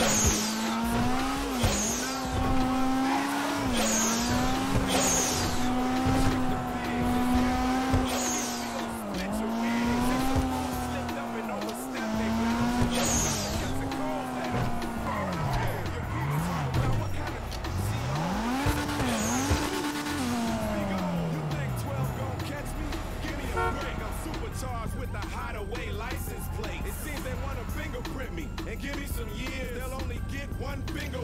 Yes. with a hideaway license plate. It seems they wanna fingerprint me and give me some years. They'll only get one finger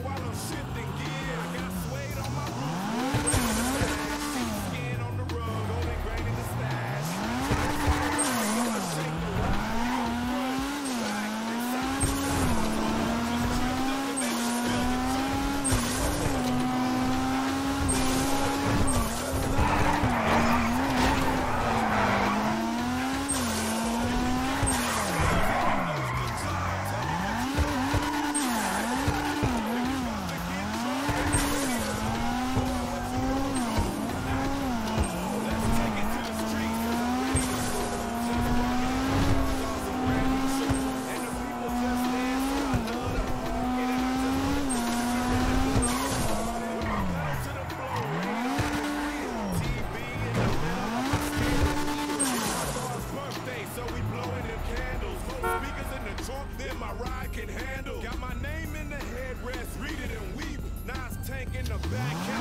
back.